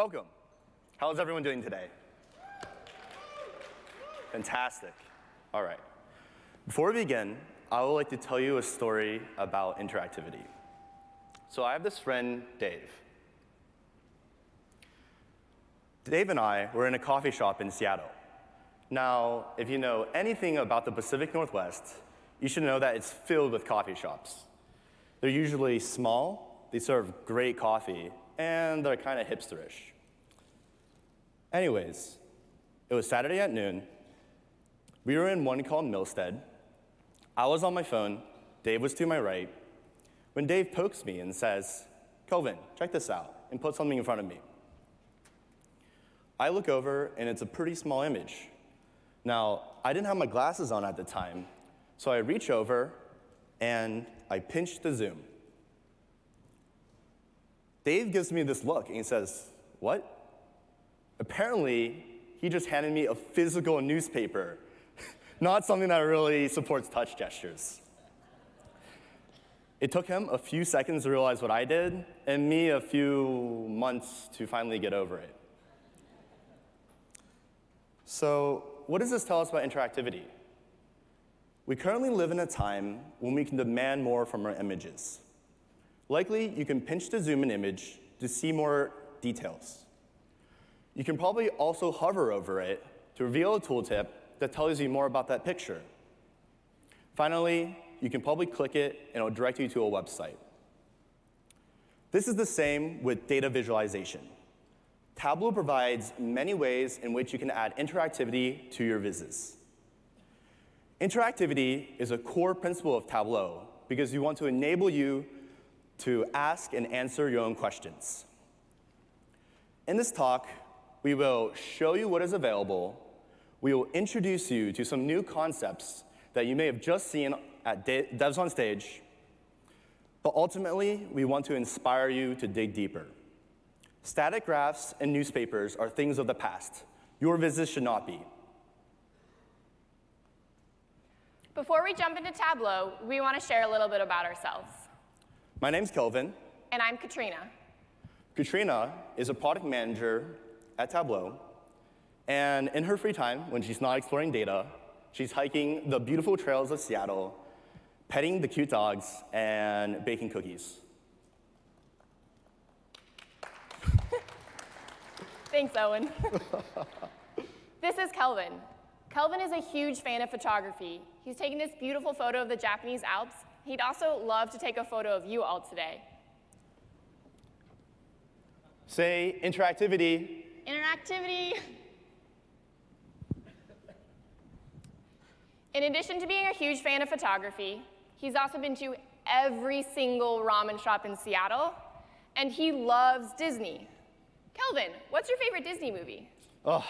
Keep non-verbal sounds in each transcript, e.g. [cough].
Welcome. How's everyone doing today? Fantastic. All right. Before we begin, I would like to tell you a story about interactivity. So I have this friend, Dave. Dave and I were in a coffee shop in Seattle. Now, if you know anything about the Pacific Northwest, you should know that it's filled with coffee shops. They're usually small, they serve great coffee, and they're kind of hipsterish. Anyways, it was Saturday at noon. We were in one called Milstead. I was on my phone, Dave was to my right, when Dave pokes me and says, Kelvin, check this out, and puts something in front of me. I look over, and it's a pretty small image. Now, I didn't have my glasses on at the time, so I reach over and I pinch the zoom. Dave gives me this look and he says, What? Apparently, he just handed me a physical newspaper, [laughs] not something that really supports touch gestures. It took him a few seconds to realize what I did, and me a few months to finally get over it. So, what does this tell us about interactivity? We currently live in a time when we can demand more from our images. Likely, you can pinch to zoom an image to see more details. You can probably also hover over it to reveal a tooltip that tells you more about that picture. Finally, you can probably click it and it'll direct you to a website. This is the same with data visualization. Tableau provides many ways in which you can add interactivity to your vizzes. Interactivity is a core principle of Tableau because we want to enable you to ask and answer your own questions. In this talk, we will show you what is available, we will introduce you to some new concepts that you may have just seen at Devs on Stage, but ultimately, we want to inspire you to dig deeper. Static graphs and newspapers are things of the past. Your vizzes should not be. Before we jump into Tableau, we want to share a little bit about ourselves. My name's Kelvin. And I'm Katrina. Katrina is a product manager at Tableau. And in her free time, when she's not exploring data, she's hiking the beautiful trails of Seattle, petting the cute dogs, and baking cookies. [laughs] Thanks, Owen. [laughs] this is Kelvin. Kelvin is a huge fan of photography. He's taken this beautiful photo of the Japanese Alps He'd also love to take a photo of you all today. Say interactivity. Interactivity. In addition to being a huge fan of photography, he's also been to every single ramen shop in Seattle, and he loves Disney. Kelvin, what's your favorite Disney movie? Oh,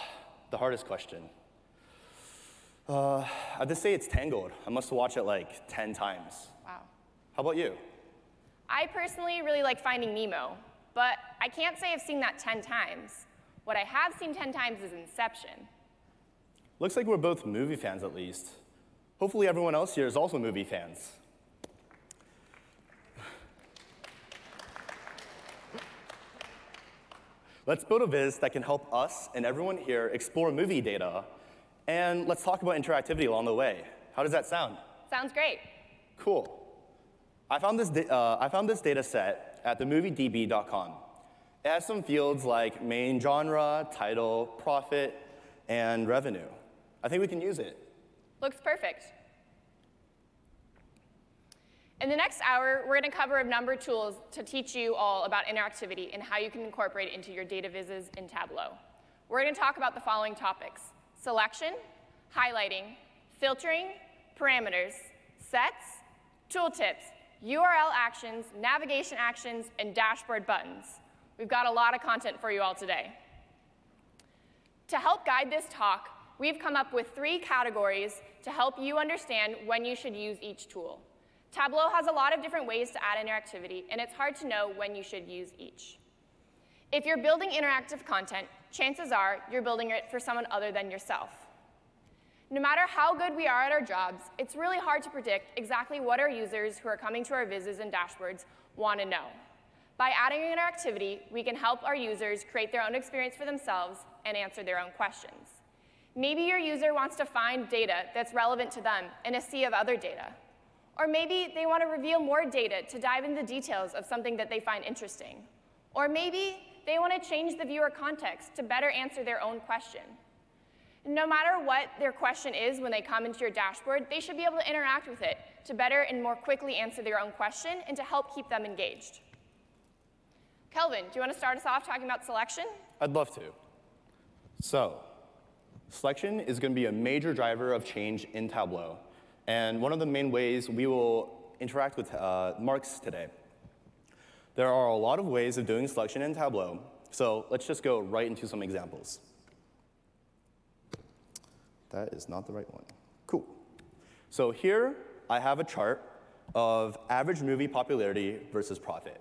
the hardest question. Uh, I'd just say it's Tangled. I must watch it like 10 times. How about you? I personally really like Finding Nemo, but I can't say I've seen that 10 times. What I have seen 10 times is Inception. Looks like we're both movie fans at least. Hopefully everyone else here is also movie fans. Let's build a viz that can help us and everyone here explore movie data, and let's talk about interactivity along the way. How does that sound? Sounds great. Cool. I found this, uh, I found this data set at themoviedb.com. It has some fields like main genre, title, profit, and revenue. I think we can use it. Looks perfect. In the next hour, we're going to cover a number of tools to teach you all about interactivity and how you can incorporate it into your data vizzes in Tableau. We're going to talk about the following topics. Selection, highlighting, filtering, parameters, sets, tooltips, URL actions, navigation actions, and dashboard buttons. We've got a lot of content for you all today. To help guide this talk, we've come up with three categories to help you understand when you should use each tool. Tableau has a lot of different ways to add interactivity, and it's hard to know when you should use each. If you're building interactive content, chances are you're building it for someone other than yourself. No matter how good we are at our jobs, it's really hard to predict exactly what our users who are coming to our vizzes and dashboards want to know. By adding interactivity, we can help our users create their own experience for themselves and answer their own questions. Maybe your user wants to find data that's relevant to them in a sea of other data. Or maybe they want to reveal more data to dive into the details of something that they find interesting. Or maybe they want to change the viewer context to better answer their own question. No matter what their question is when they come into your dashboard, they should be able to interact with it to better and more quickly answer their own question and to help keep them engaged. Kelvin, do you want to start us off talking about selection? I'd love to. So, selection is going to be a major driver of change in Tableau, and one of the main ways we will interact with uh, marks today. There are a lot of ways of doing selection in Tableau, so let's just go right into some examples. That is not the right one. Cool. So here I have a chart of average movie popularity versus profit.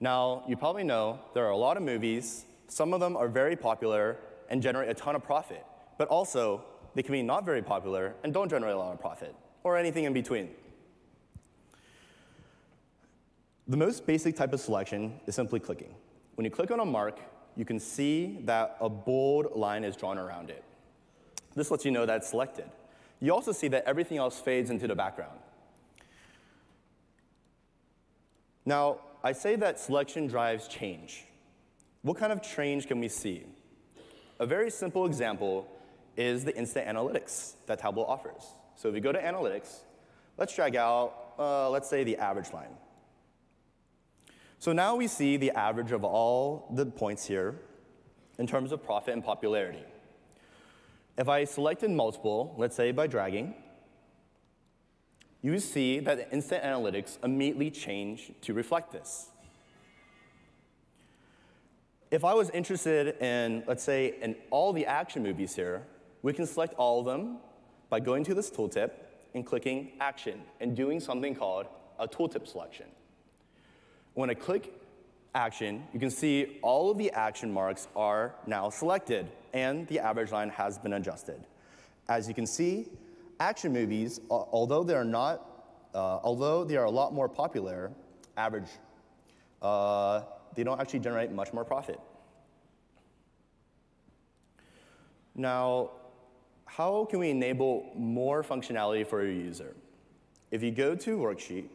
Now, you probably know there are a lot of movies. Some of them are very popular and generate a ton of profit. But also, they can be not very popular and don't generate a lot of profit, or anything in between. The most basic type of selection is simply clicking. When you click on a mark, you can see that a bold line is drawn around it. This lets you know that it's selected. You also see that everything else fades into the background. Now, I say that selection drives change. What kind of change can we see? A very simple example is the instant analytics that Tableau offers. So if you go to analytics, let's drag out, uh, let's say, the average line. So now we see the average of all the points here in terms of profit and popularity. If I selected multiple, let's say by dragging, you see that the instant analytics immediately change to reflect this. If I was interested in, let's say, in all the action movies here, we can select all of them by going to this tooltip and clicking Action and doing something called a tooltip selection. When I click Action, you can see all of the action marks are now selected and the average line has been adjusted. As you can see, action movies, although they are not, uh, although they are a lot more popular, average, uh, they don't actually generate much more profit. Now, how can we enable more functionality for your user? If you go to Worksheet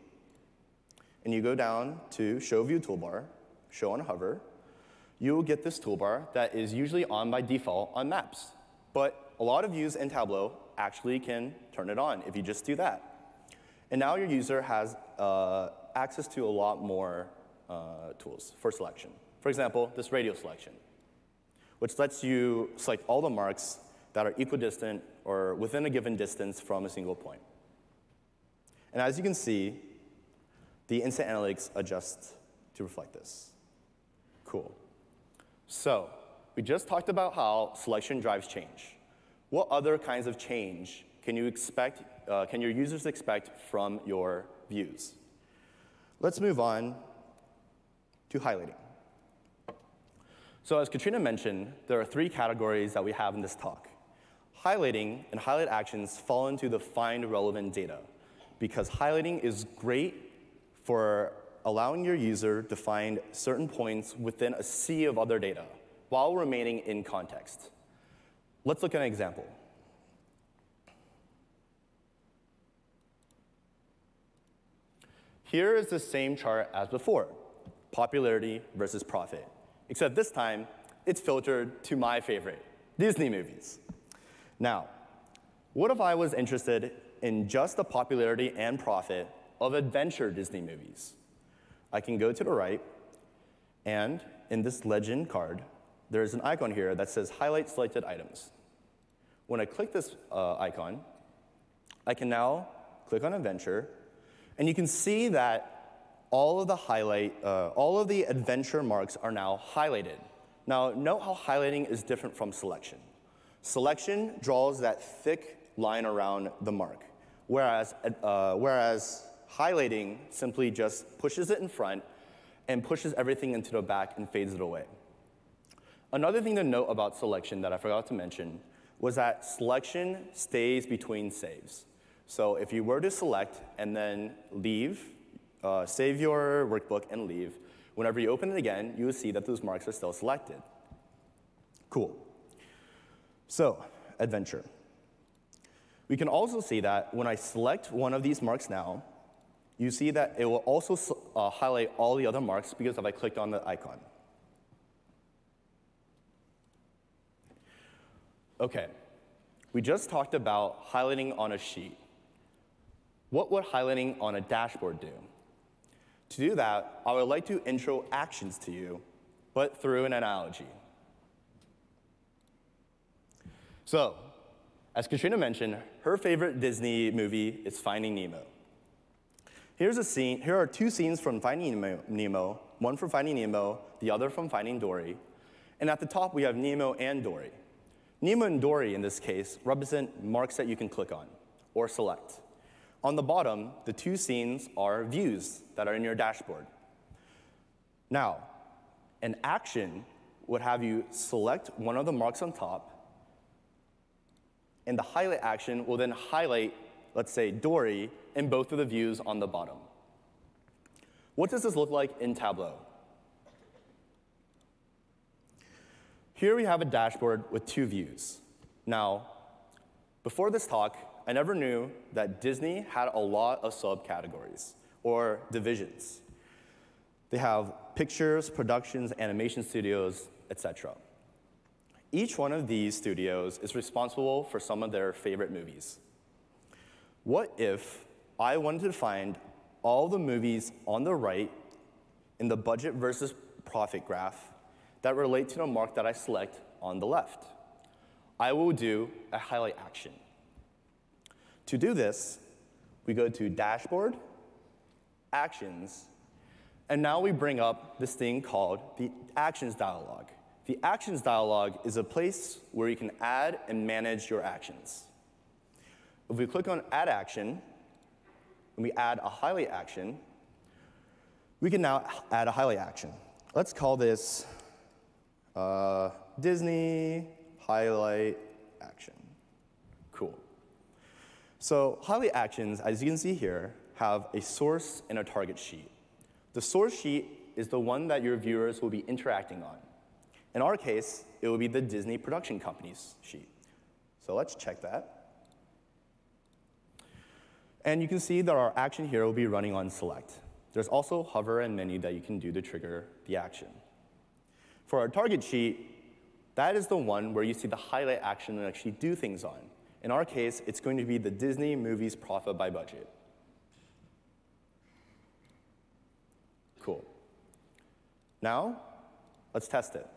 and you go down to Show View Toolbar, Show on Hover, you will get this toolbar that is usually on by default on maps. But a lot of views in Tableau actually can turn it on if you just do that. And now your user has uh, access to a lot more uh, tools for selection. For example, this radial selection, which lets you select all the marks that are equidistant or within a given distance from a single point. And as you can see, the instant analytics adjusts to reflect this. Cool. So, we just talked about how selection drives change. What other kinds of change can you expect, uh, can your users expect from your views? Let's move on to highlighting. So as Katrina mentioned, there are three categories that we have in this talk. Highlighting and highlight actions fall into the find relevant data because highlighting is great for allowing your user to find certain points within a sea of other data while remaining in context. Let's look at an example. Here is the same chart as before, popularity versus profit, except this time it's filtered to my favorite, Disney movies. Now, what if I was interested in just the popularity and profit of adventure Disney movies? I can go to the right, and in this legend card, there's an icon here that says Highlight Selected Items. When I click this uh, icon, I can now click on Adventure, and you can see that all of the highlight, uh, all of the adventure marks are now highlighted. Now, note how highlighting is different from selection. Selection draws that thick line around the mark, whereas, uh, whereas Highlighting simply just pushes it in front and pushes everything into the back and fades it away. Another thing to note about selection that I forgot to mention was that selection stays between saves. So if you were to select and then leave, uh, save your workbook and leave, Whenever you open it again, you will see that those marks are still selected. Cool. So, adventure. We can also see that when I select one of these marks now, you see that it will also uh, highlight all the other marks because if I clicked on the icon. Okay, we just talked about highlighting on a sheet. What would highlighting on a dashboard do? To do that, I would like to intro actions to you, but through an analogy. So, as Katrina mentioned, her favorite Disney movie is Finding Nemo. Here's a scene, here are two scenes from Finding Nemo, one from Finding Nemo, the other from Finding Dory. And at the top, we have Nemo and Dory. Nemo and Dory, in this case, represent marks that you can click on or select. On the bottom, the two scenes are views that are in your dashboard. Now, an action would have you select one of the marks on top, and the highlight action will then highlight, let's say, Dory in both of the views on the bottom. What does this look like in Tableau? Here we have a dashboard with two views. Now, before this talk, I never knew that Disney had a lot of subcategories or divisions. They have pictures, productions, animation studios, etc. Each one of these studios is responsible for some of their favorite movies. What if I wanted to find all the movies on the right in the budget versus profit graph that relate to the mark that I select on the left. I will do a highlight action. To do this, we go to Dashboard, Actions, and now we bring up this thing called the Actions dialog. The Actions dialog is a place where you can add and manage your actions. If we click on Add Action, and we add a highlight action, we can now add a highlight action. Let's call this uh, Disney highlight action. Cool. So highlight actions, as you can see here, have a source and a target sheet. The source sheet is the one that your viewers will be interacting on. In our case, it will be the Disney production company's sheet. So let's check that. And you can see that our action here will be running on select. There's also hover and menu that you can do to trigger the action. For our target sheet, that is the one where you see the highlight action and actually do things on. In our case, it's going to be the Disney movies profit by budget. Cool. Now, let's test it.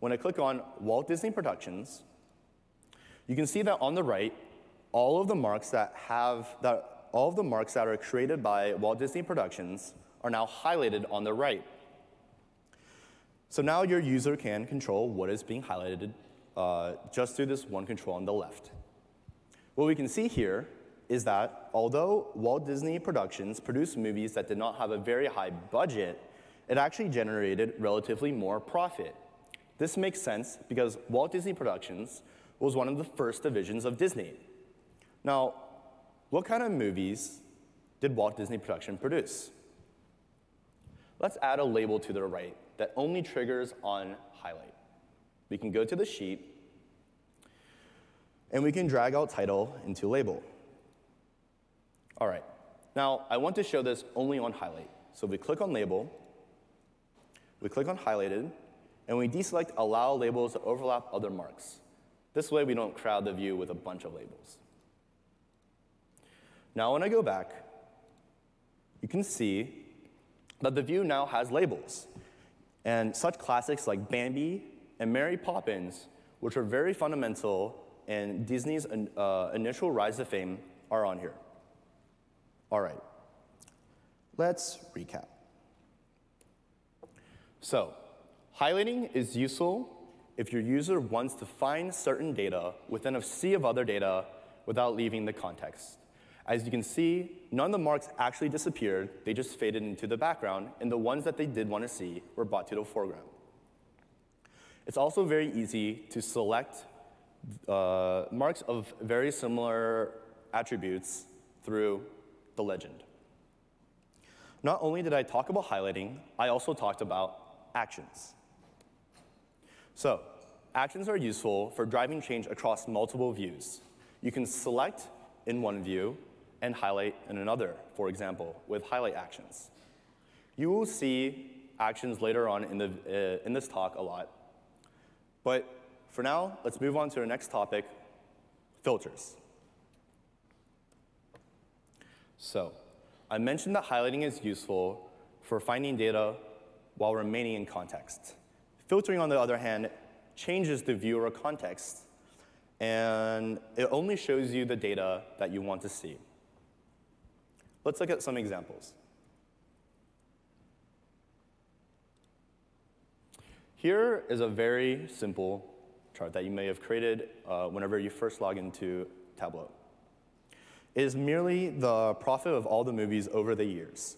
When I click on Walt Disney Productions, you can see that on the right, all of the marks that have that all of the marks that are created by Walt Disney Productions are now highlighted on the right. So now your user can control what is being highlighted uh, just through this one control on the left. What we can see here is that although Walt Disney Productions produced movies that did not have a very high budget, it actually generated relatively more profit. This makes sense because Walt Disney Productions was one of the first divisions of Disney. Now, what kind of movies did Walt Disney Production produce? Let's add a label to the right that only triggers on highlight. We can go to the sheet, and we can drag out title into label. All right, now I want to show this only on highlight. So we click on label, we click on highlighted, and we deselect allow labels to overlap other marks. This way we don't crowd the view with a bunch of labels. Now when I go back, you can see that the view now has labels. And such classics like Bambi and Mary Poppins, which are very fundamental in Disney's uh, initial rise to fame, are on here. All right, let's recap. So, highlighting is useful if your user wants to find certain data within a sea of other data without leaving the context. As you can see, none of the marks actually disappeared, they just faded into the background, and the ones that they did want to see were brought to the foreground. It's also very easy to select uh, marks of very similar attributes through the legend. Not only did I talk about highlighting, I also talked about actions. So, actions are useful for driving change across multiple views. You can select in one view and highlight in another, for example, with highlight actions. You will see actions later on in, the, uh, in this talk a lot. But for now, let's move on to our next topic, filters. So, I mentioned that highlighting is useful for finding data while remaining in context. Filtering, on the other hand, changes the viewer context, and it only shows you the data that you want to see. Let's look at some examples. Here is a very simple chart that you may have created uh, whenever you first log into Tableau. It is merely the profit of all the movies over the years.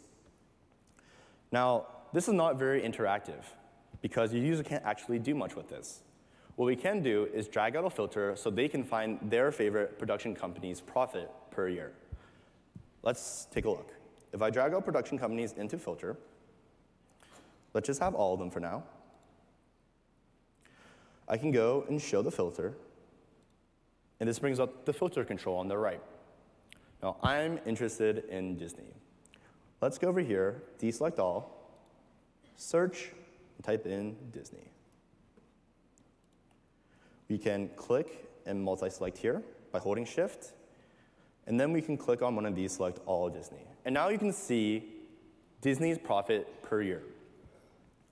Now, this is not very interactive because your user can't actually do much with this. What we can do is drag out a filter so they can find their favorite production company's profit per year. Let's take a look. If I drag out production companies into filter, let's just have all of them for now. I can go and show the filter, and this brings up the filter control on the right. Now, I'm interested in Disney. Let's go over here, deselect all, search, and type in Disney. We can click and multi-select here by holding shift, and then we can click on one of these, select all Disney. And now you can see Disney's profit per year.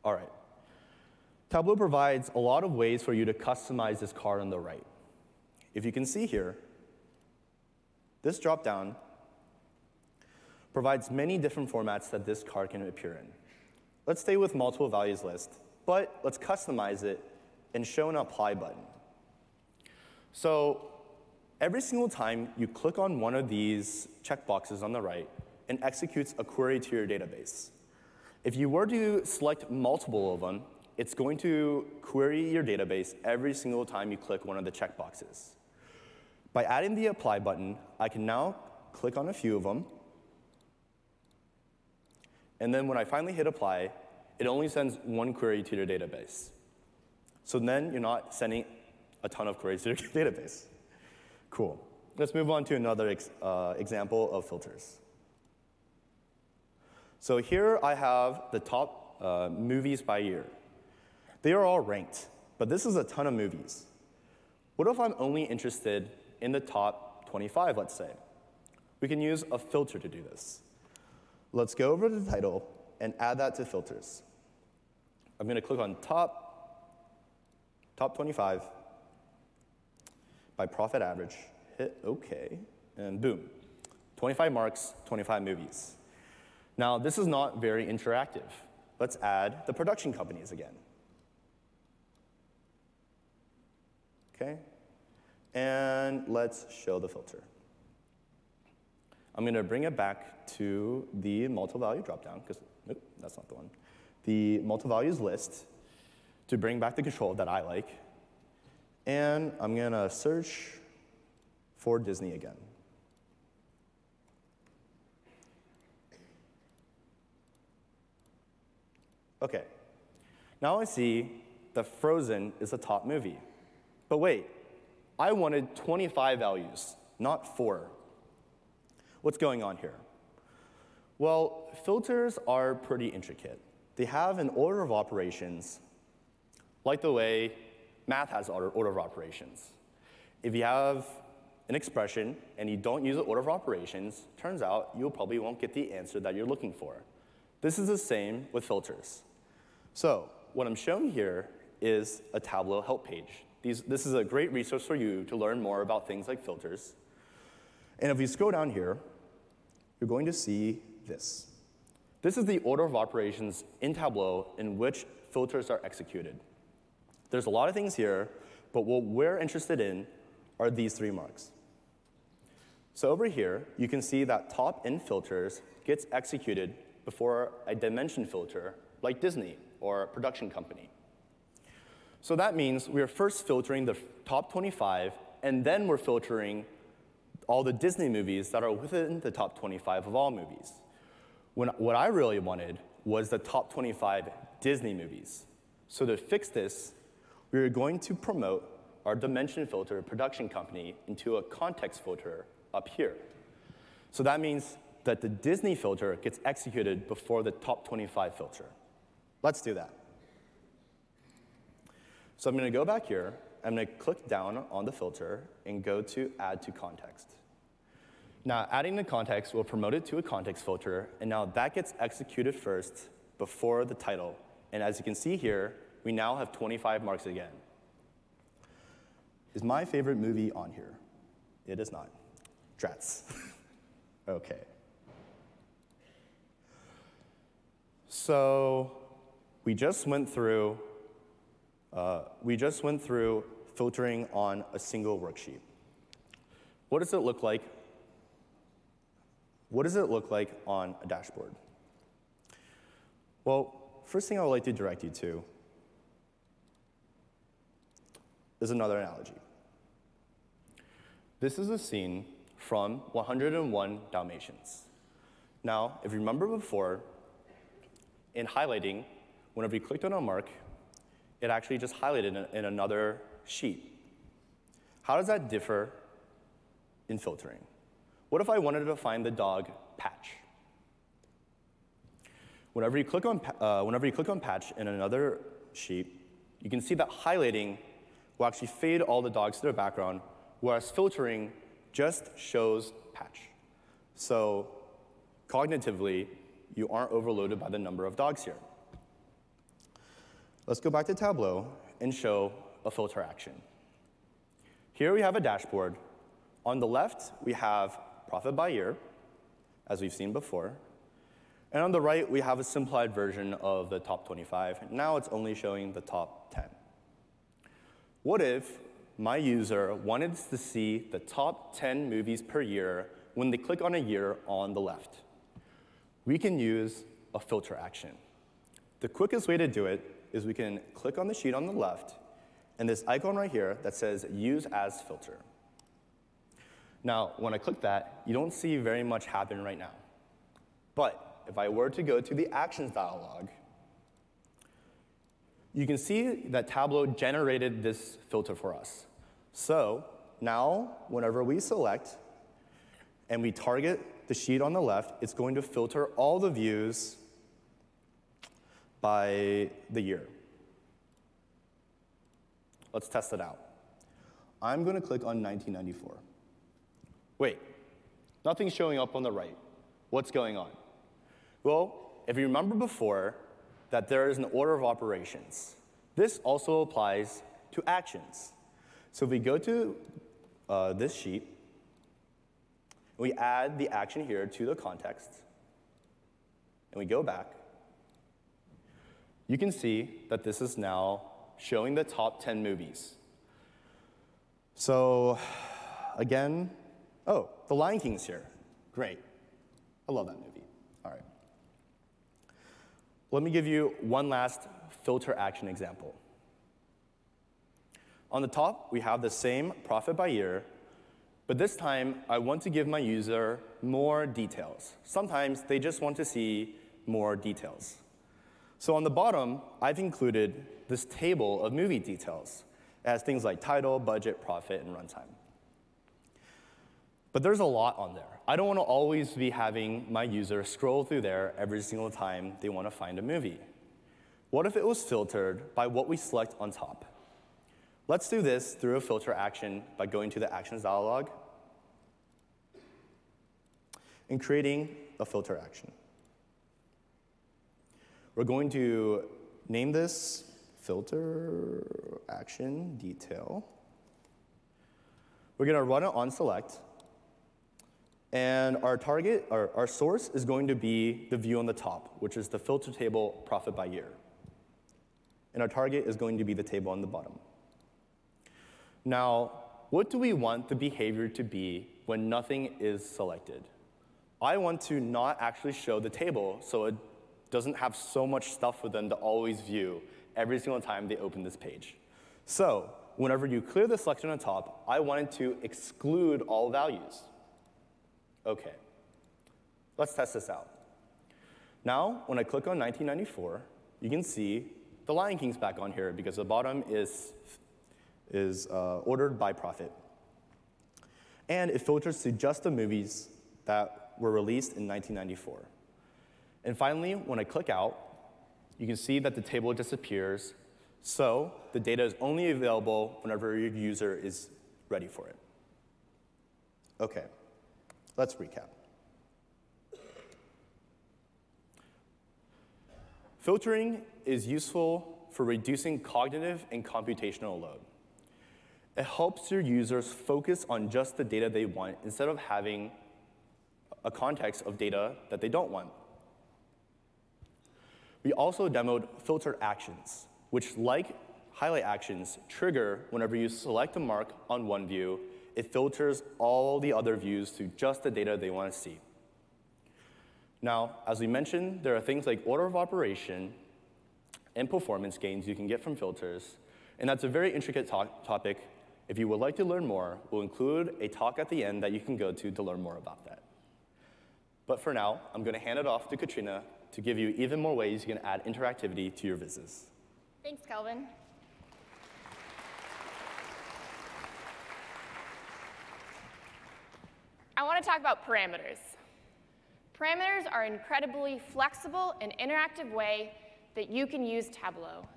All right. Tableau provides a lot of ways for you to customize this card on the right. If you can see here, this dropdown provides many different formats that this card can appear in. Let's stay with multiple values list, but let's customize it and show an apply button. So every single time you click on one of these checkboxes on the right, it executes a query to your database. If you were to select multiple of them, it's going to query your database every single time you click one of the checkboxes. By adding the apply button, I can now click on a few of them and then when I finally hit apply, it only sends one query to your database. So then you're not sending a ton of queries to your [laughs] database. Cool. Let's move on to another ex uh, example of filters. So here I have the top uh, movies by year. They are all ranked, but this is a ton of movies. What if I'm only interested in the top 25, let's say? We can use a filter to do this. Let's go over to the title and add that to filters. I'm going to click on top, top 25 by profit average, hit OK, and boom, 25 marks, 25 movies. Now, this is not very interactive. Let's add the production companies again. Okay? And let's show the filter. I'm going to bring it back to the multi-value dropdown, because nope, that's not the one. The multi-values list to bring back the control that I like. And I'm going to search for Disney again. Okay, now I see that Frozen is a top movie. But wait, I wanted 25 values, not four. What's going on here? Well, filters are pretty intricate. They have an order of operations, like the way math has order, order of operations. If you have an expression and you don't use the order of operations, turns out you probably won't get the answer that you're looking for. This is the same with filters. So what I'm showing here is a Tableau help page. These, this is a great resource for you to learn more about things like filters. And if you scroll down here, you're going to see this. This is the order of operations in Tableau in which filters are executed. There's a lot of things here, but what we're interested in are these three marks. So over here, you can see that top in filters gets executed before a dimension filter like Disney or production company. So that means we are first filtering the top 25, and then we're filtering all the Disney movies that are within the top 25 of all movies. When, what I really wanted was the top 25 Disney movies. So to fix this, we are going to promote our dimension filter production company into a context filter up here. So that means that the Disney filter gets executed before the top 25 filter. Let's do that. So I'm going to go back here. I'm going to click down on the filter and go to Add to Context. Now, adding the context will promote it to a context filter, and now that gets executed first before the title. And as you can see here, we now have 25 marks again. Is my favorite movie on here? It is not. Drats. [laughs] okay. So we just went through uh, we just went through filtering on a single worksheet. What does it look like? What does it look like on a dashboard? Well, first thing I would like to direct you to is another analogy. This is a scene from 101 Dalmatians. Now, if you remember before, in highlighting, whenever you clicked on a mark, it actually just highlighted in, another sheet. How does that differ in filtering? What if I wanted to find the dog patch? Whenever you click on, uh, whenever you click on patch in another sheet, you can see that highlighting will actually fade all the dogs to the background, whereas filtering just shows patch. So cognitively, you aren't overloaded by the number of dogs here. Let's go back to Tableau and show a filter action. Here we have a dashboard. On the left, we have profit by year, as we've seen before. And on the right, we have a simplified version of the top 25. Now it's only showing the top 10. What if my user wanted to see the top 10 movies per year when they click on a year on the left? We can use a filter action. The quickest way to do it is we can click on the sheet on the left and this icon right here that says Use as Filter. Now, when I click that, you don't see very much happen right now. But if I were to go to the Actions dialog, you can see that Tableau generated this filter for us. So now, whenever we select and we target the sheet on the left, it's going to filter all the views by the year. Let's test it out. I'm going to click on 1994. Wait, nothing's showing up on the right. What's going on? Well, if you remember before that there is an order of operations, this also applies to actions. So if we go to uh, this sheet, we add the action here to the context, and we go back, you can see that this is now showing the top 10 movies. So, again, oh, The Lion King's here. Great. I love that movie. Let me give you one last filter action example. On the top, we have the same profit by year, but this time I want to give my user more details. Sometimes they just want to see more details. So on the bottom, I've included this table of movie details as things like title, budget, profit, and runtime. But there's a lot on there. I don't want to always be having my user scroll through there every single time they want to find a movie. What if it was filtered by what we select on top? Let's do this through a filter action by going to the Actions dialog and creating a filter action. We're going to name this filter action detail. We're going to run it on select. And our target, our, our source is going to be the view on the top, which is the filter table profit by year. And our target is going to be the table on the bottom. Now, what do we want the behavior to be when nothing is selected? I want to not actually show the table so it doesn't have so much stuff for them to always view every single time they open this page. So whenever you clear the selection on top, I wanted to exclude all values. Okay, let's test this out. Now, when I click on 1994, you can see the Lion King's back on here because the bottom is, is uh, ordered by profit. And it filters to just the movies that were released in 1994. And finally, when I click out, you can see that the table disappears, so the data is only available whenever your user is ready for it. Okay, let's recap. Filtering is useful for reducing cognitive and computational load. It helps your users focus on just the data they want instead of having a context of data that they don't want. We also demoed filtered actions, which, like highlight actions, trigger whenever you select a mark on one view, it filters all the other views to just the data they want to see. Now, as we mentioned, there are things like order of operation and performance gains you can get from filters, and that's a very intricate topic. If you would like to learn more, we'll include a talk at the end that you can go to to learn more about that. But for now, I'm going to hand it off to Katrina to give you even more ways you can add interactivity to your vizzes. Thanks, Kelvin. I want to talk about parameters. Parameters are an incredibly flexible and interactive way that you can use Tableau.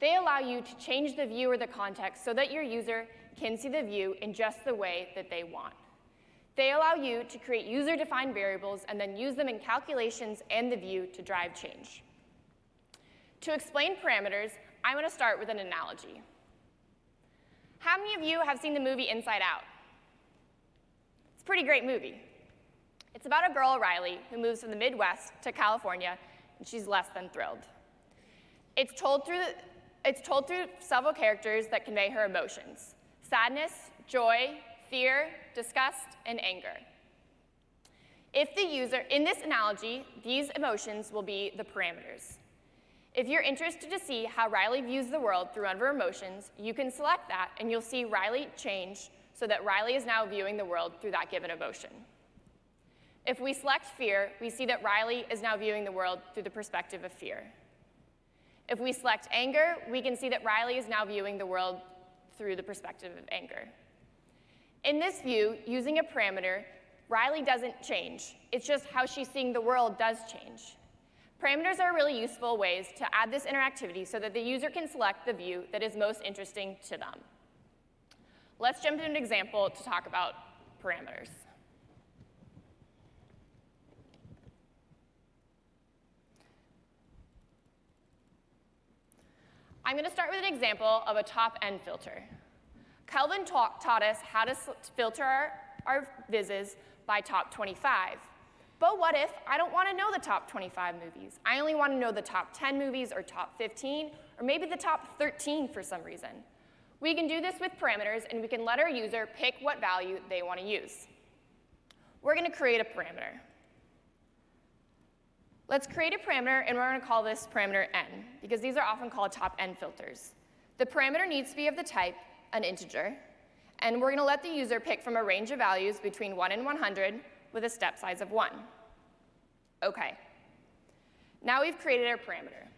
They allow you to change the view or the context so that your user can see the view in just the way that they want. They allow you to create user-defined variables and then use them in calculations and the view to drive change. To explain parameters, I'm going to start with an analogy. How many of you have seen the movie Inside Out? It's a pretty great movie. It's about a girl, Riley, who moves from the Midwest to California, and she's less than thrilled. It's told through, it's told through several characters that convey her emotions sadness, joy, fear, disgust, and anger. If the user, in this analogy, these emotions will be the parameters. If you're interested to see how Riley views the world through her emotions, you can select that and you'll see Riley change so that Riley is now viewing the world through that given emotion. If we select fear, we see that Riley is now viewing the world through the perspective of fear. If we select anger, we can see that Riley is now viewing the world through the perspective of anger. In this view, using a parameter, Riley doesn't change. It's just how she's seeing the world does change. Parameters are really useful ways to add this interactivity so that the user can select the view that is most interesting to them. Let's jump into an example to talk about parameters. I'm going to start with an example of a top-N filter. Kelvin ta taught us how to filter our, our vizzes by top 25. But what if I don't want to know the top 25 movies? I only want to know the top 10 movies or top 15, or maybe the top 13 for some reason. We can do this with parameters, and we can let our user pick what value they want to use. We're going to create a parameter. Let's create a parameter, and we're going to call this parameter n, because these are often called top n filters. The parameter needs to be of the type an integer, and we're going to let the user pick from a range of values between 1 and 100 with a step size of 1. OK. Now we've created our parameter.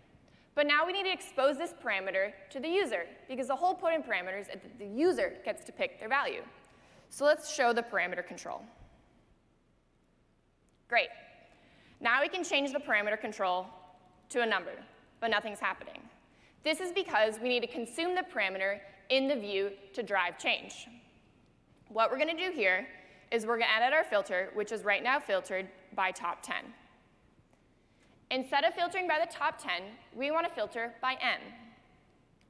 But now we need to expose this parameter to the user, because the whole point in parameters is that the user gets to pick their value. So let's show the parameter control. Great. Now we can change the parameter control to a number, but nothing's happening. This is because we need to consume the parameter in the view to drive change. What we're going to do here is we're going to edit our filter, which is right now filtered by top 10. Instead of filtering by the top 10, we want to filter by n.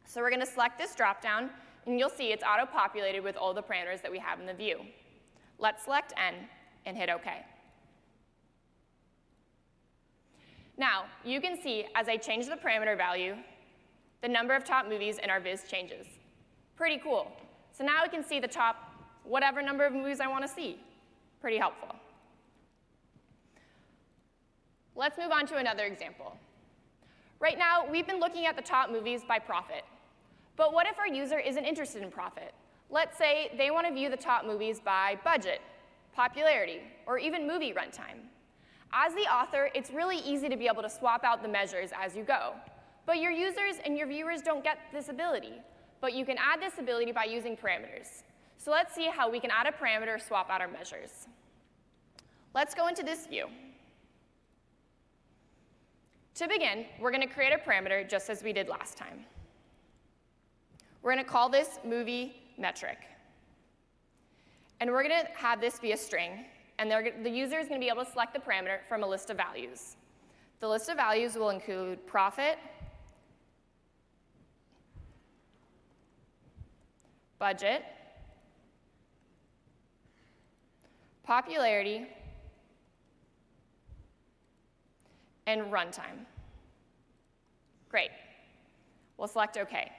So we're going to select this dropdown, and you'll see it's auto-populated with all the parameters that we have in the view. Let's select n and hit OK. Now, you can see as I change the parameter value, the number of top movies in our viz changes. Pretty cool. So now we can see the top whatever number of movies I want to see. Pretty helpful. Let's move on to another example. Right now, we've been looking at the top movies by profit. But what if our user isn't interested in profit? Let's say they want to view the top movies by budget, popularity, or even movie runtime. As the author, it's really easy to be able to swap out the measures as you go. But your users and your viewers don't get this ability. But you can add this ability by using parameters. So let's see how we can add a parameter, swap out our measures. Let's go into this view. To begin, we're going to create a parameter just as we did last time. We're going to call this movie metric. And we're going to have this be a string, and the user is going to be able to select the parameter from a list of values. The list of values will include profit, budget, popularity, and runtime. Great. We'll select OK.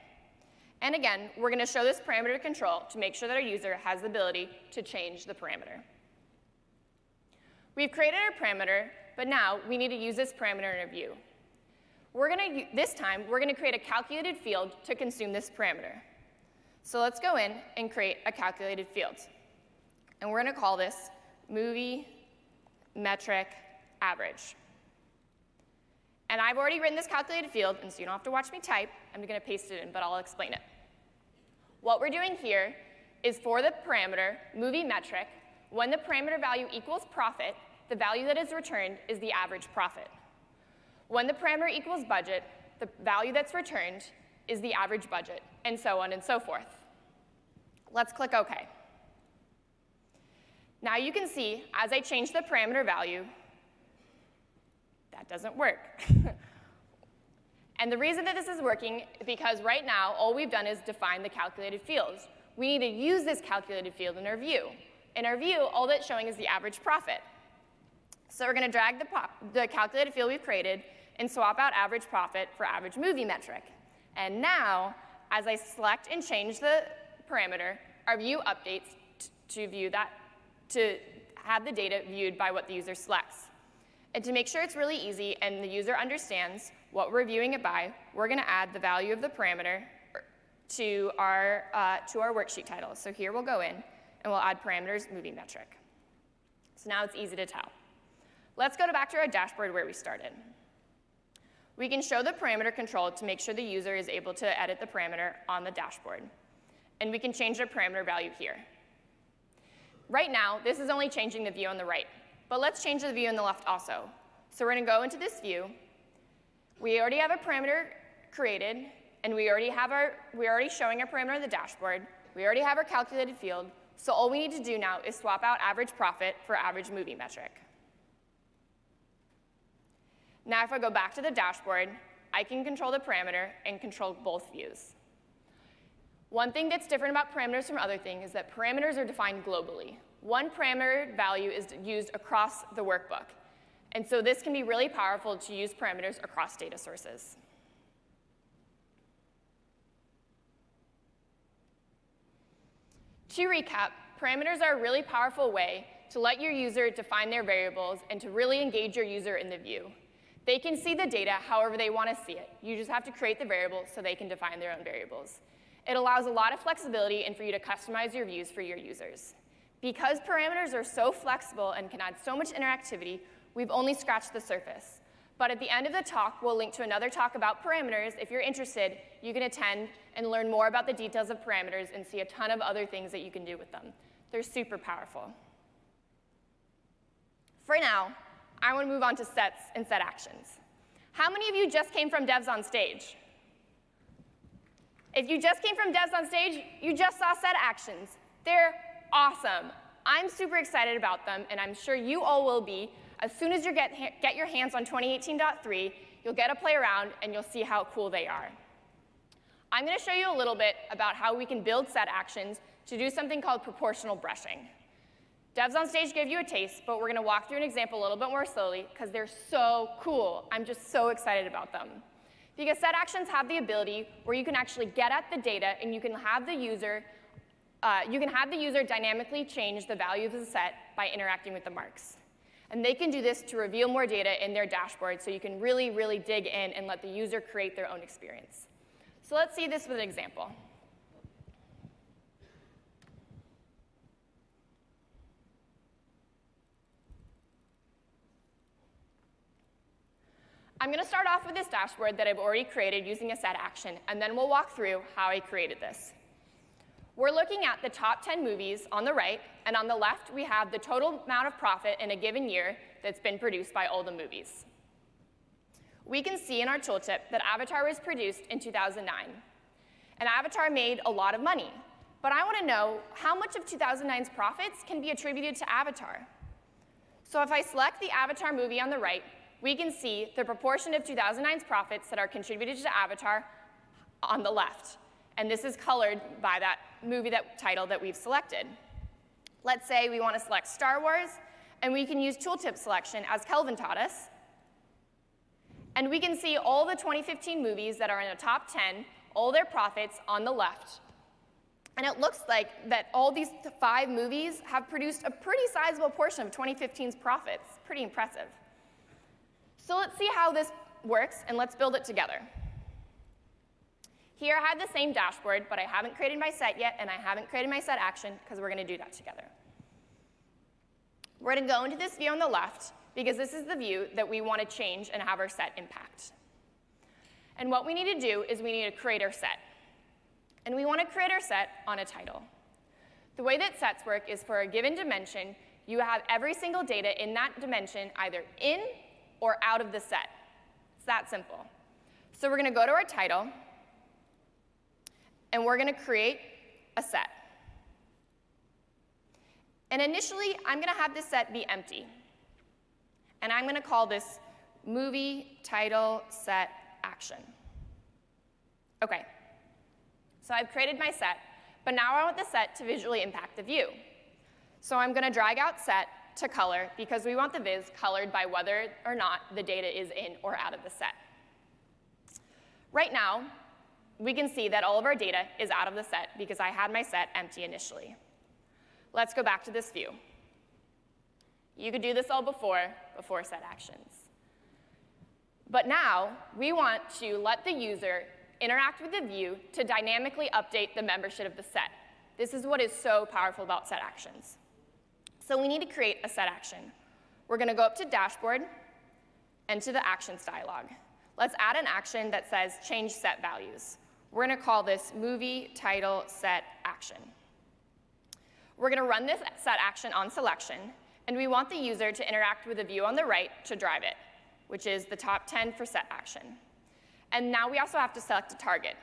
And again, we're going to show this parameter control to make sure that our user has the ability to change the parameter. We've created our parameter, but now we need to use this parameter in a view. We're to, this time, we're going to create a calculated field to consume this parameter. So let's go in and create a calculated field. And we're going to call this movie metric average. And I've already written this calculated field, and so you don't have to watch me type. I'm going to paste it in, but I'll explain it. What we're doing here is for the parameter movie metric, when the parameter value equals profit, the value that is returned is the average profit. When the parameter equals budget, the value that's returned is the average budget, and so on and so forth. Let's click OK. Now you can see, as I change the parameter value, that doesn't work. [laughs] and the reason that this is working is because right now, all we've done is define the calculated fields. We need to use this calculated field in our view. In our view, all that's showing is the average profit. So we're going to drag the, the calculated field we've created and swap out average profit for average movie metric. And now, as I select and change the parameter, our view updates to view that, to have the data viewed by what the user selects. And to make sure it's really easy and the user understands what we're viewing it by, we're going to add the value of the parameter to our, uh, to our worksheet title. So here we'll go in and we'll add parameters movie metric. So now it's easy to tell. Let's go back to our dashboard where we started. We can show the parameter control to make sure the user is able to edit the parameter on the dashboard. And we can change the parameter value here. Right now, this is only changing the view on the right. But let's change the view on the left also. So we're going to go into this view. We already have a parameter created, and we already have our, we're already showing our parameter on the dashboard. We already have our calculated field. So all we need to do now is swap out average profit for average movie metric. Now if I go back to the dashboard, I can control the parameter and control both views. One thing that's different about parameters from other things is that parameters are defined globally one parameter value is used across the workbook. And so this can be really powerful to use parameters across data sources. To recap, parameters are a really powerful way to let your user define their variables and to really engage your user in the view. They can see the data however they want to see it. You just have to create the variable so they can define their own variables. It allows a lot of flexibility and for you to customize your views for your users. Because parameters are so flexible and can add so much interactivity, we've only scratched the surface. But at the end of the talk, we'll link to another talk about parameters. If you're interested, you can attend and learn more about the details of parameters and see a ton of other things that you can do with them. They're super powerful. For now, I want to move on to sets and set actions. How many of you just came from Devs on Stage? If you just came from Devs on Stage, you just saw set actions. They're awesome. I'm super excited about them, and I'm sure you all will be. As soon as you get, get your hands on 2018.3, you'll get to play around, and you'll see how cool they are. I'm going to show you a little bit about how we can build set actions to do something called proportional brushing. Devs on stage gave you a taste, but we're going to walk through an example a little bit more slowly because they're so cool. I'm just so excited about them. Because set actions have the ability where you can actually get at the data and you can have the user uh, you can have the user dynamically change the value of the set by interacting with the marks. And they can do this to reveal more data in their dashboard so you can really, really dig in and let the user create their own experience. So let's see this with an example. I'm going to start off with this dashboard that I've already created using a set action, and then we'll walk through how I created this. We're looking at the top 10 movies on the right, and on the left, we have the total amount of profit in a given year that's been produced by all the movies. We can see in our tooltip that Avatar was produced in 2009. And Avatar made a lot of money. But I want to know how much of 2009's profits can be attributed to Avatar. So if I select the Avatar movie on the right, we can see the proportion of 2009's profits that are contributed to Avatar on the left. And this is colored by that movie that, title that we've selected. Let's say we want to select Star Wars, and we can use tooltip selection as Kelvin taught us. And we can see all the 2015 movies that are in the top 10, all their profits on the left. And it looks like that all these five movies have produced a pretty sizable portion of 2015's profits. Pretty impressive. So let's see how this works, and let's build it together. Here I have the same dashboard, but I haven't created my set yet, and I haven't created my set action, because we're going to do that together. We're going to go into this view on the left, because this is the view that we want to change and have our set impact. And what we need to do is we need to create our set. And we want to create our set on a title. The way that sets work is for a given dimension, you have every single data in that dimension either in or out of the set. It's that simple. So we're going to go to our title, and we're going to create a set. And initially, I'm going to have this set be empty. And I'm going to call this movie title set action. Okay, so I've created my set, but now I want the set to visually impact the view. So I'm going to drag out set to color because we want the viz colored by whether or not the data is in or out of the set. Right now, we can see that all of our data is out of the set because I had my set empty initially. Let's go back to this view. You could do this all before, before set actions. But now, we want to let the user interact with the view to dynamically update the membership of the set. This is what is so powerful about set actions. So we need to create a set action. We're going to go up to Dashboard and to the Actions dialog. Let's add an action that says Change Set Values. We're going to call this Movie Title Set Action. We're going to run this set action on selection, and we want the user to interact with the view on the right to drive it, which is the top 10 for set action. And now we also have to select a target.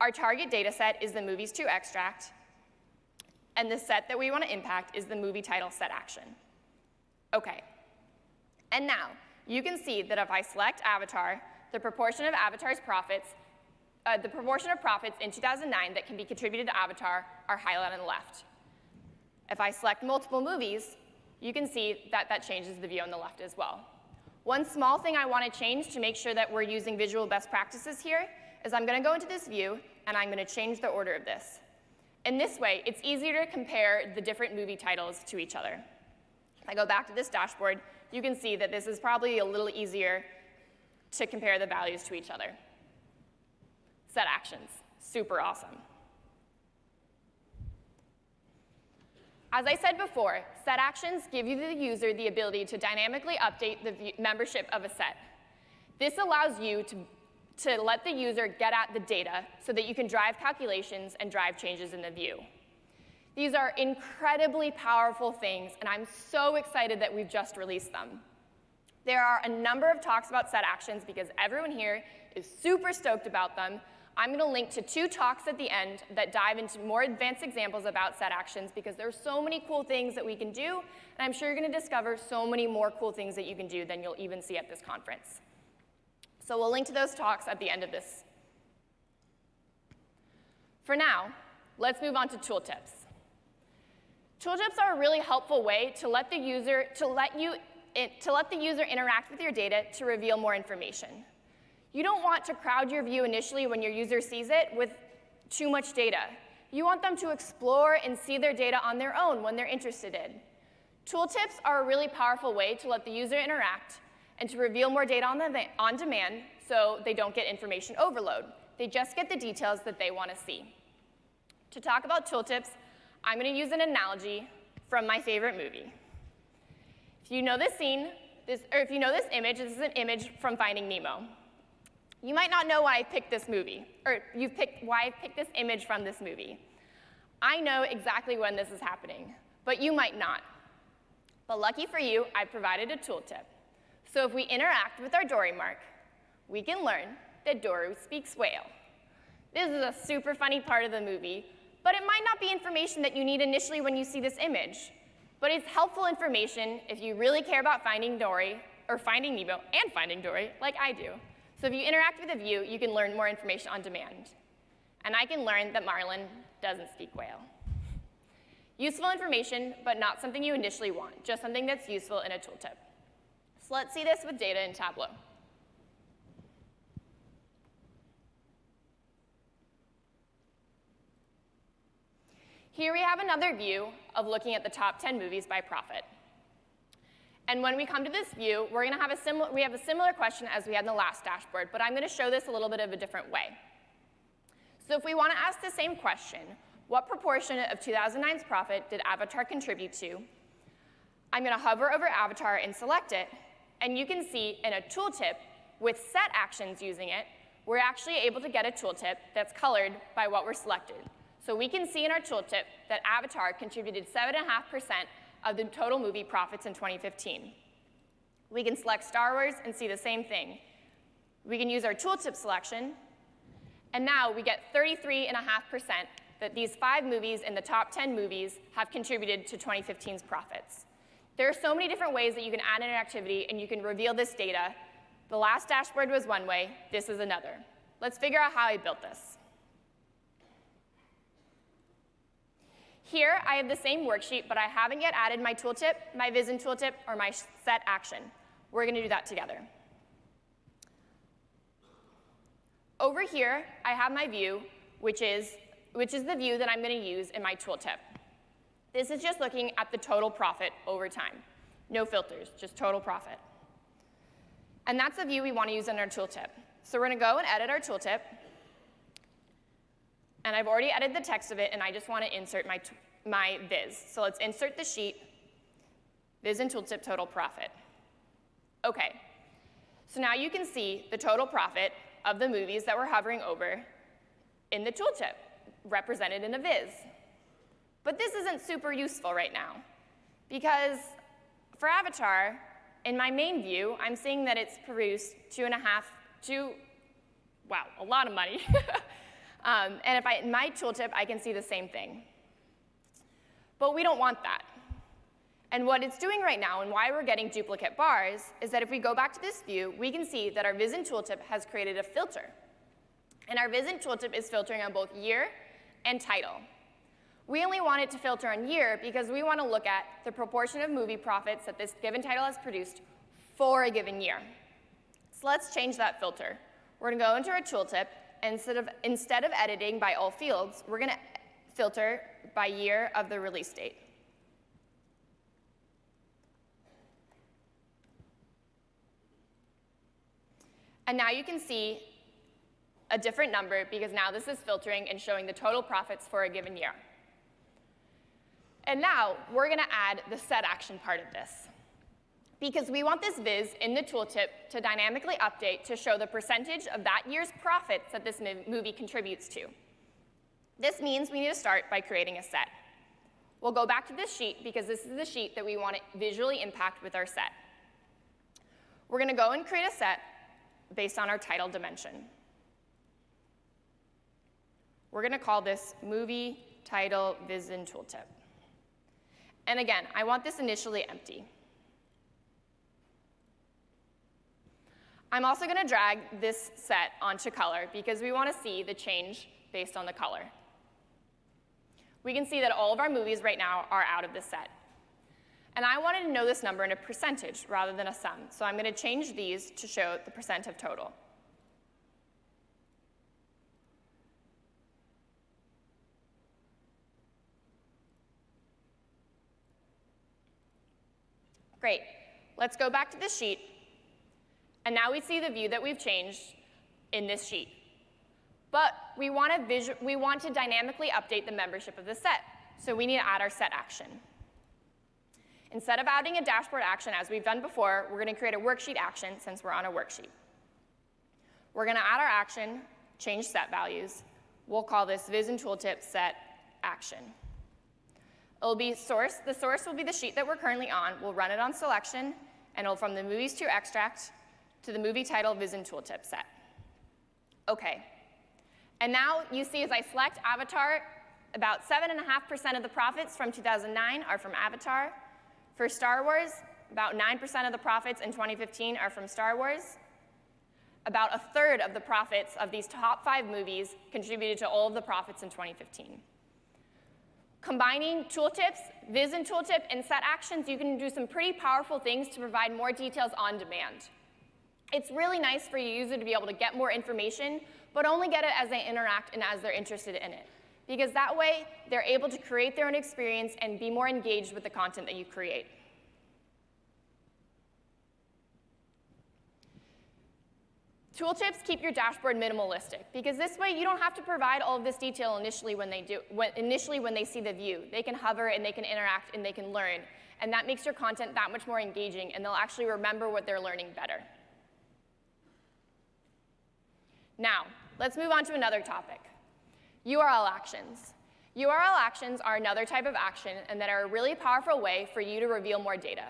Our target data set is the movies to extract, and the set that we want to impact is the movie title set action. Okay. And now, you can see that if I select Avatar, the proportion of Avatar's profits, uh, the proportion of profits in 2009 that can be contributed to Avatar are highlighted on the left. If I select multiple movies, you can see that that changes the view on the left as well. One small thing I want to change to make sure that we're using visual best practices here is I'm going to go into this view, and I'm going to change the order of this. In this way, it's easier to compare the different movie titles to each other. If I go back to this dashboard, you can see that this is probably a little easier to compare the values to each other. Set actions, super awesome. As I said before, set actions give you the user the ability to dynamically update the membership of a set. This allows you to to let the user get at the data so that you can drive calculations and drive changes in the view. These are incredibly powerful things, and I'm so excited that we've just released them. There are a number of talks about set actions because everyone here is super stoked about them. I'm going to link to two talks at the end that dive into more advanced examples about set actions because there are so many cool things that we can do, and I'm sure you're going to discover so many more cool things that you can do than you'll even see at this conference. So we'll link to those talks at the end of this. For now, let's move on to tooltips. Tooltips are a really helpful way to let the user, to let you, eh, to let the user interact with your data to reveal more information. You don't want to crowd your view initially when your user sees it with too much data. You want them to explore and see their data on their own when they're interested in. Tooltips are a really powerful way to let the user interact and to reveal more data on, the, on demand so they don't get information overload. They just get the details that they want to see. To talk about tooltips, I'm going to use an analogy from my favorite movie. If you know this scene, This, or if you know this image, this is an image from Finding Nemo. You might not know why I picked this movie, or you've picked why I picked this image from this movie. I know exactly when this is happening, but you might not. But lucky for you, I provided a tooltip. So if we interact with our Dory mark, we can learn that Dory speaks whale. This is a super funny part of the movie, but it might not be information that you need initially when you see this image. But it's helpful information if you really care about finding Dory, or finding Nemo, and finding Dory, like I do. So if you interact with a view, you can learn more information on demand. And I can learn that Marlin doesn't speak whale. Useful information, but not something you initially want, just something that's useful in a tooltip. So let's see this with data in Tableau. Here we have another view of looking at the top 10 movies by profit. And when we come to this view, we're going to have a similar, we have a similar question as we had in the last dashboard, but I'm going to show this a little bit of a different way. So if we want to ask the same question, what proportion of 2009's profit did Avatar contribute to? I'm going to hover over Avatar and select it, and you can see in a tooltip with set actions using it, we're actually able to get a tooltip that's colored by what we're selected. So we can see in our tooltip that Avatar contributed 7.5% of the total movie profits in 2015. We can select Star Wars and see the same thing. We can use our tooltip selection, and now we get 33.5% that these five movies in the top 10 movies have contributed to 2015's profits. There are so many different ways that you can add interactivity and you can reveal this data. The last dashboard was one way, this is another. Let's figure out how I built this. Here, I have the same worksheet, but I haven't yet added my tooltip, my Viz in Tooltip, or my set action. We're going to do that together. Over here, I have my view, which is, which is the view that I'm going to use in my tooltip. This is just looking at the total profit over time. No filters, just total profit. And that's the view we want to use in our tooltip. So we're going to go and edit our tooltip. And I've already added the text of it, and I just want to insert my, my viz. So let's insert the sheet, viz and tooltip total profit. OK, so now you can see the total profit of the movies that we're hovering over in the tooltip, represented in a viz. But this isn't super useful right now, because for Avatar, in my main view, I'm seeing that it's produced two and a half, two, wow, a lot of money. [laughs] Um, and if I, in my tooltip, I can see the same thing. But we don't want that. And what it's doing right now and why we're getting duplicate bars is that if we go back to this view, we can see that our Viz in Tooltip has created a filter. And our Viz in Tooltip is filtering on both year and title. We only want it to filter on year because we want to look at the proportion of movie profits that this given title has produced for a given year. So let's change that filter. We're going to go into our tooltip instead of, instead of editing by all fields, we're going to filter by year of the release date. And now you can see a different number because now this is filtering and showing the total profits for a given year. And now we're going to add the set action part of this because we want this viz in the tooltip to dynamically update to show the percentage of that year's profits that this movie contributes to. This means we need to start by creating a set. We'll go back to this sheet because this is the sheet that we want to visually impact with our set. We're going to go and create a set based on our title dimension. We're going to call this movie title Viz in Tooltip. And again, I want this initially empty. I'm also going to drag this set onto color because we want to see the change based on the color. We can see that all of our movies right now are out of this set. And I wanted to know this number in a percentage rather than a sum, so I'm going to change these to show the percent of total. Great. Let's go back to the sheet and now we see the view that we've changed in this sheet. But we want, to we want to dynamically update the membership of the set, so we need to add our set action. Instead of adding a dashboard action as we've done before, we're going to create a worksheet action since we're on a worksheet. We're going to add our action, change set values. We'll call this Viz and Tooltip set action. It'll be source. The source will be the sheet that we're currently on. We'll run it on selection, and it'll from the movies to extract to the movie title and Tooltip set. Okay. And now you see as I select Avatar, about 7.5% of the profits from 2009 are from Avatar. For Star Wars, about 9% of the profits in 2015 are from Star Wars. About a third of the profits of these top five movies contributed to all of the profits in 2015. Combining tooltips, Viz and tooltip, and set actions, you can do some pretty powerful things to provide more details on demand. It's really nice for your user to be able to get more information, but only get it as they interact and as they're interested in it because that way they're able to create their own experience and be more engaged with the content that you create. Tooltips keep your dashboard minimalistic because this way you don't have to provide all of this detail initially when they do when, initially when they see the view. They can hover and they can interact and they can learn, and that makes your content that much more engaging, and they'll actually remember what they're learning better. Now, let's move on to another topic. URL actions. URL actions are another type of action and that are a really powerful way for you to reveal more data.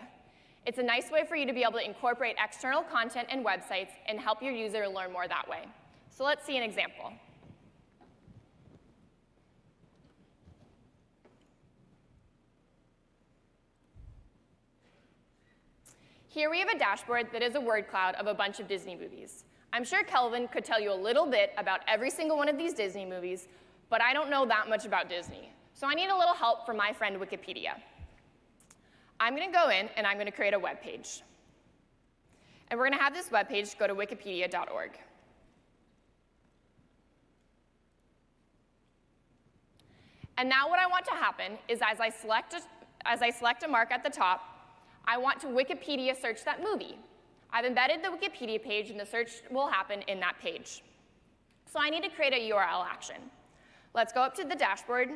It's a nice way for you to be able to incorporate external content and websites and help your user learn more that way. So let's see an example. Here we have a dashboard that is a word cloud of a bunch of Disney movies. I'm sure Kelvin could tell you a little bit about every single one of these Disney movies, but I don't know that much about Disney. So I need a little help from my friend Wikipedia. I'm going to go in and I'm going to create a web page. And we're going to have this web page go to wikipedia.org. And now what I want to happen is as I select a, as I select a mark at the top, I want to Wikipedia search that movie. I've embedded the Wikipedia page and the search will happen in that page. So I need to create a URL action. Let's go up to the dashboard,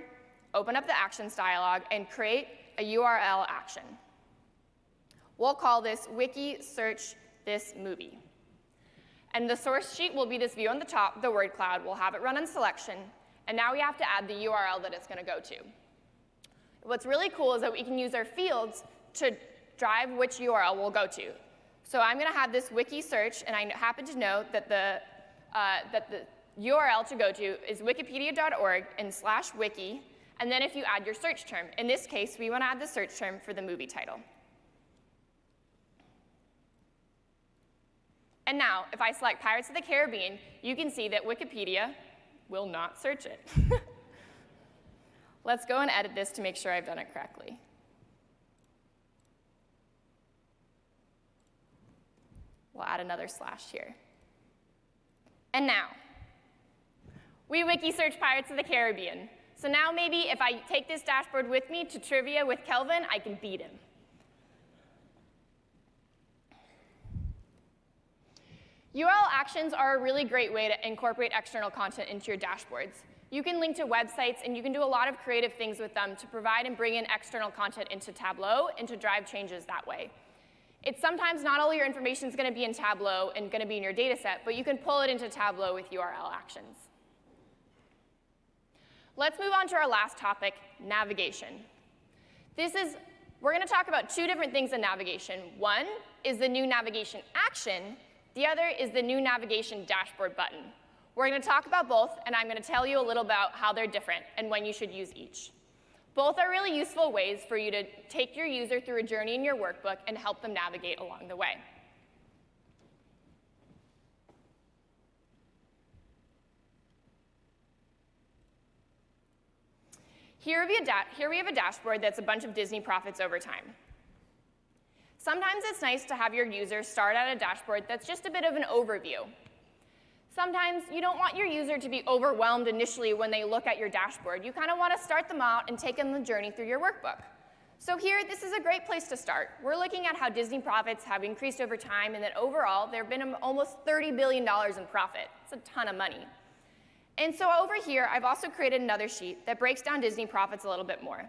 open up the Actions dialog, and create a URL action. We'll call this Wiki Search This Movie. And the source sheet will be this view on the top, the word cloud. We'll have it run on selection. And now we have to add the URL that it's going to go to. What's really cool is that we can use our fields to drive which URL we'll go to. So I'm going to have this wiki search, and I happen to know that the, uh, that the URL to go to is wikipedia.org and slash wiki, and then if you add your search term. In this case, we want to add the search term for the movie title. And now, if I select Pirates of the Caribbean, you can see that Wikipedia will not search it. [laughs] Let's go and edit this to make sure I've done it correctly. We'll add another slash here. And now, we wiki search Pirates of the Caribbean. So now maybe if I take this dashboard with me to trivia with Kelvin, I can beat him. URL actions are a really great way to incorporate external content into your dashboards. You can link to websites, and you can do a lot of creative things with them to provide and bring in external content into Tableau and to drive changes that way. It's sometimes not all your information is going to be in Tableau and going to be in your data set, but you can pull it into Tableau with URL actions. Let's move on to our last topic, navigation. This is, we're going to talk about two different things in navigation. One is the new navigation action. The other is the new navigation dashboard button. We're going to talk about both, and I'm going to tell you a little about how they're different and when you should use each. Both are really useful ways for you to take your user through a journey in your workbook and help them navigate along the way. Here we, here we have a dashboard that's a bunch of Disney profits over time. Sometimes it's nice to have your users start at a dashboard that's just a bit of an overview. Sometimes you don't want your user to be overwhelmed initially when they look at your dashboard. You kind of want to start them out and take them the journey through your workbook. So here, this is a great place to start. We're looking at how Disney profits have increased over time and that overall, there have been almost $30 billion in profit. It's a ton of money. And so over here, I've also created another sheet that breaks down Disney profits a little bit more.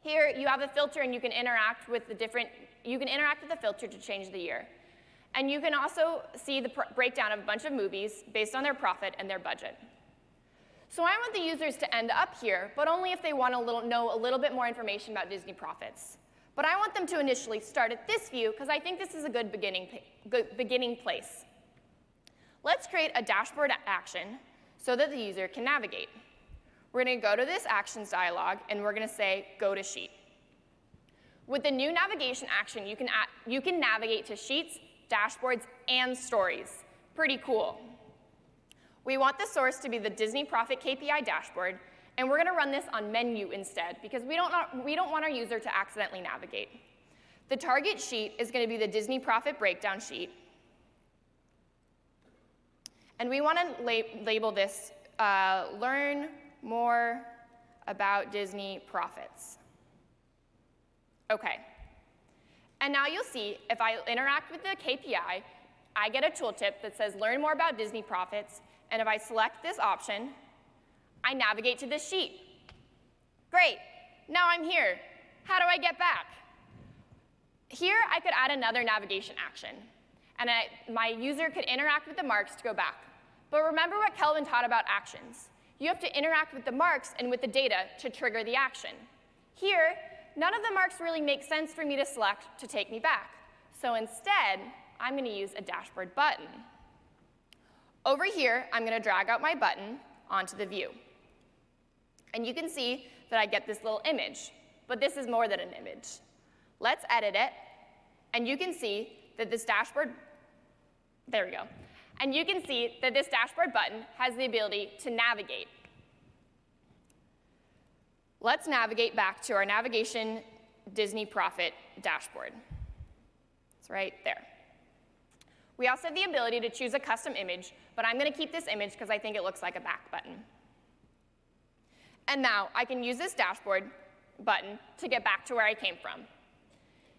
Here, you have a filter and you can interact with the different, you can interact with the filter to change the year. And you can also see the breakdown of a bunch of movies based on their profit and their budget. So I want the users to end up here, but only if they want to know a little bit more information about Disney profits. But I want them to initially start at this view because I think this is a good beginning, good beginning place. Let's create a dashboard action so that the user can navigate. We're going to go to this actions dialog, and we're going to say go to sheet. With the new navigation action, you can, you can navigate to sheets, dashboards, and stories. Pretty cool. We want the source to be the Disney Profit KPI dashboard, and we're going to run this on menu instead because we don't, we don't want our user to accidentally navigate. The target sheet is going to be the Disney Profit breakdown sheet. And we want to lab label this uh, learn more about Disney profits. Okay. And now you'll see if I interact with the KPI, I get a tooltip that says learn more about Disney profits, and if I select this option, I navigate to this sheet. Great, now I'm here. How do I get back? Here, I could add another navigation action, and I, my user could interact with the marks to go back. But remember what Kelvin taught about actions. You have to interact with the marks and with the data to trigger the action. Here, none of the marks really make sense for me to select to take me back. So instead, I'm going to use a dashboard button. Over here, I'm going to drag out my button onto the view. And you can see that I get this little image, but this is more than an image. Let's edit it, and you can see that this dashboard, there we go. And you can see that this dashboard button has the ability to navigate. Let's navigate back to our navigation Disney Profit dashboard. It's right there. We also have the ability to choose a custom image, but I'm going to keep this image because I think it looks like a back button. And now I can use this dashboard button to get back to where I came from.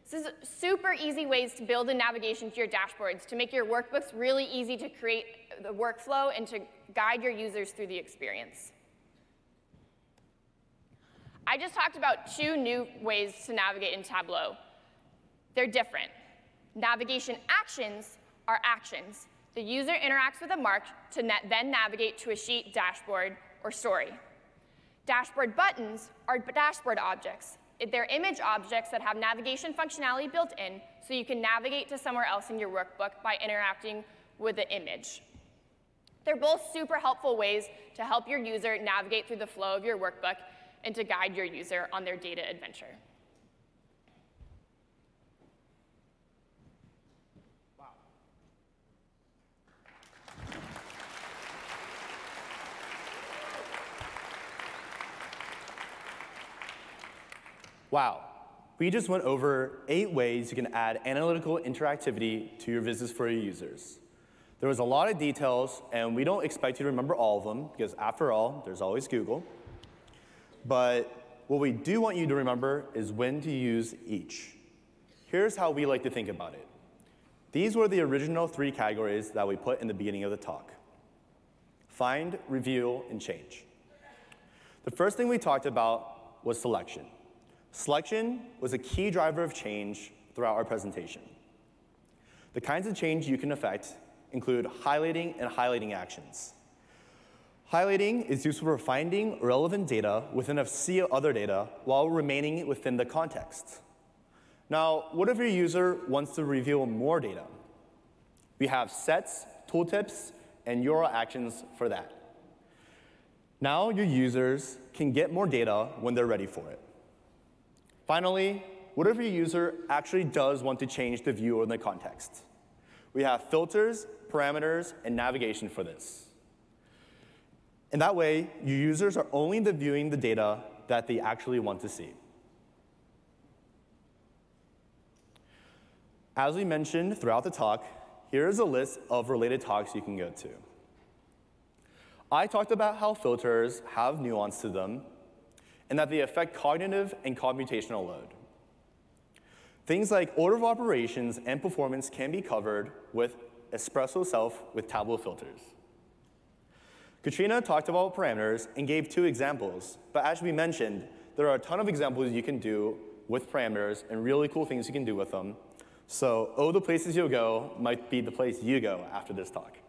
This is super easy ways to build in navigation to your dashboards to make your workbooks really easy to create the workflow and to guide your users through the experience. I just talked about two new ways to navigate in Tableau. They're different. Navigation actions are actions. The user interacts with a mark to then navigate to a sheet, dashboard, or story. Dashboard buttons are dashboard objects. They're image objects that have navigation functionality built in, so you can navigate to somewhere else in your workbook by interacting with the image. They're both super helpful ways to help your user navigate through the flow of your workbook and to guide your user on their data adventure. Wow, wow, we just went over eight ways you can add analytical interactivity to your vizzes for your users. There was a lot of details, and we don't expect you to remember all of them, because after all, there's always Google. But what we do want you to remember is when to use each. Here's how we like to think about it. These were the original three categories that we put in the beginning of the talk. Find, review, and change. The first thing we talked about was selection. Selection was a key driver of change throughout our presentation. The kinds of change you can affect include highlighting and highlighting actions. Highlighting is useful for finding relevant data within a sea of other data while remaining within the context. Now, what if your user wants to reveal more data? We have sets, tooltips, and URL actions for that. Now your users can get more data when they're ready for it. Finally, what if your user actually does want to change the view or the context? We have filters, parameters, and navigation for this. And that way, your users are only viewing the data that they actually want to see. As we mentioned throughout the talk, here is a list of related talks you can go to. I talked about how filters have nuance to them and that they affect cognitive and computational load. Things like order of operations and performance can be covered with Espresso Self with Tableau filters. Katrina talked about parameters and gave two examples, but as we mentioned, there are a ton of examples you can do with parameters and really cool things you can do with them. So, oh, the places you'll go might be the place you go after this talk.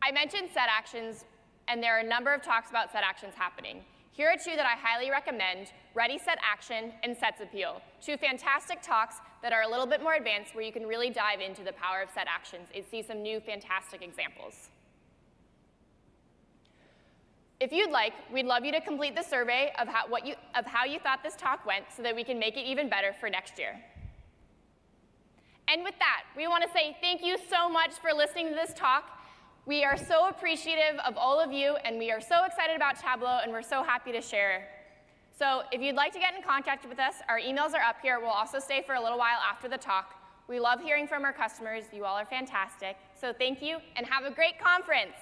I mentioned set actions, and there are a number of talks about set actions happening. Here are two that I highly recommend, Ready Set Action and Sets Appeal, two fantastic talks that are a little bit more advanced where you can really dive into the power of set actions and see some new fantastic examples. If you'd like, we'd love you to complete the survey of how, you, of how you thought this talk went so that we can make it even better for next year. And with that, we want to say thank you so much for listening to this talk. We are so appreciative of all of you, and we are so excited about Tableau, and we're so happy to share. So if you'd like to get in contact with us, our emails are up here. We'll also stay for a little while after the talk. We love hearing from our customers. You all are fantastic. So thank you, and have a great conference.